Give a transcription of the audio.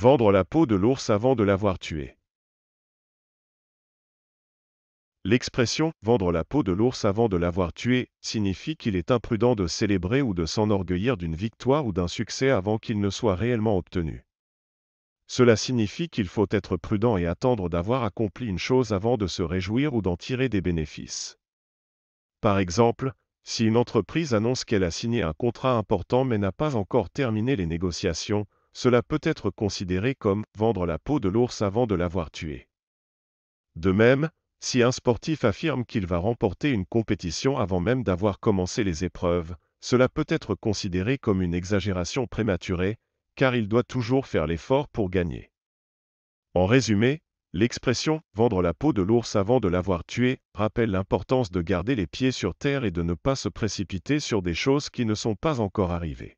Vendre la peau de l'ours avant de l'avoir tué. L'expression « vendre la peau de l'ours avant de l'avoir tué » signifie qu'il est imprudent de célébrer ou de s'enorgueillir d'une victoire ou d'un succès avant qu'il ne soit réellement obtenu. Cela signifie qu'il faut être prudent et attendre d'avoir accompli une chose avant de se réjouir ou d'en tirer des bénéfices. Par exemple, si une entreprise annonce qu'elle a signé un contrat important mais n'a pas encore terminé les négociations, cela peut être considéré comme vendre la peau de l'ours avant de l'avoir tué. De même, si un sportif affirme qu'il va remporter une compétition avant même d'avoir commencé les épreuves, cela peut être considéré comme une exagération prématurée, car il doit toujours faire l'effort pour gagner. En résumé, l'expression vendre la peau de l'ours avant de l'avoir tué rappelle l'importance de garder les pieds sur terre et de ne pas se précipiter sur des choses qui ne sont pas encore arrivées.